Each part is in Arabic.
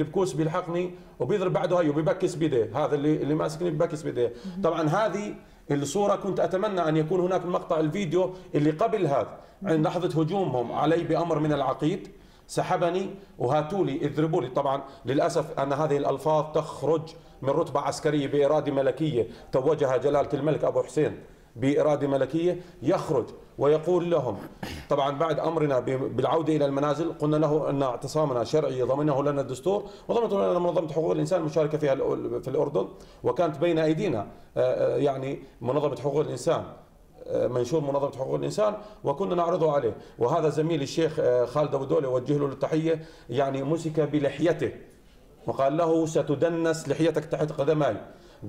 البكوس بيلحقني وبيضرب بعده هي وبيبكس بيديه هذا اللي اللي ماسكني بيبكس بيديه طبعا هذه الصورة كنت أتمنى أن يكون هناك مقطع الفيديو اللي قبل هذا. عند لحظة هجومهم علي بأمر من العقيد سحبني وهاتوا لي اضربوا لي. طبعا للأسف أن هذه الألفاظ تخرج من رتبة عسكرية بإرادة ملكية توجها جلالة الملك أبو حسين. بإرادة ملكية يخرج ويقول لهم طبعا بعد أمرنا بالعودة إلى المنازل قلنا له أن اعتصامنا شرعي ضمنه لنا الدستور وضمنته لنا منظمة حقوق الإنسان المشاركة فيها في الأردن وكانت بين أيدينا يعني منظمة حقوق الإنسان منشور منظمة حقوق الإنسان وكنا نعرضه عليه. وهذا زميلي الشيخ خالد أبو دولة وجه له التحية يعني مسك بلحيته وقال له ستدنس لحيتك تحت قدماي.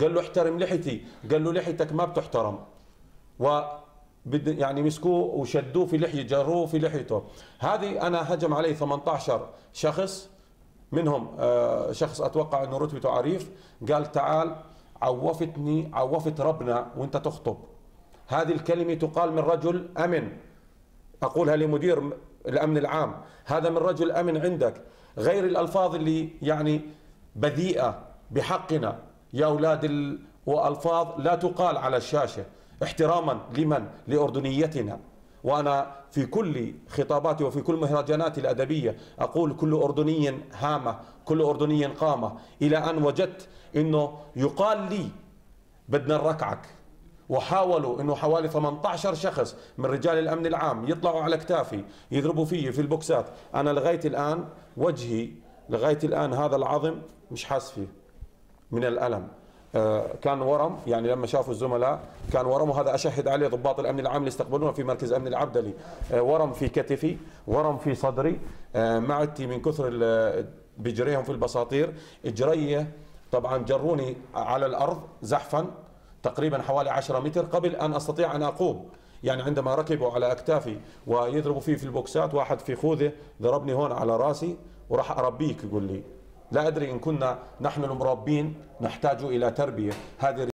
قال له احترم لحيتي قال له لحيتك ما بتحترم. و يعني مسكوه وشدوه في لحية جروه في لحيته. هذه أنا هجم علي 18 شخص منهم شخص أتوقع إنه رتبته عريف. قال تعال عوفتني عوفت ربنا وأنت تخطب. هذه الكلمة تقال من رجل أمن. أقولها لمدير الأمن العام. هذا من رجل أمن عندك. غير الألفاظ اللي يعني بذيئة بحقنا. يا أولاد وألفاظ لا تقال على الشاشة. احتراما لمن؟ لأردنيتنا. وأنا في كل خطاباتي وفي كل مهرجاناتي الأدبية أقول كل أردني هامة كل أردني قامة إلى أن وجدت إنه يقال لي بدنا نركعك. وحاولوا إنه حوالي 18 شخص من رجال الأمن العام يطلعوا على كتافي يضربوا فيي في البوكسات. أنا لغاية الآن وجهي لغاية الآن هذا العظم مش حاس فيه من الألم. كان ورم يعني لما شافوا الزملاء كان ورم وهذا أشهد عليه ضباط الأمن العام اللي استقبلونا في مركز أمن العبدلي. ورم في كتفي ورم في صدري. معدتي من كثر بجريهم في البساطير. اجريه طبعا جروني على الأرض زحفا تقريبا حوالي 10 متر قبل أن أستطيع أن أقوم. يعني عندما ركبوا على أكتافي ويضربوا فيه في البوكسات واحد في خوذه ضربني هون على راسي وراح أربيك يقول لي. لا أدري إن كنا نحن المربين نحتاج إلى تربية. هذه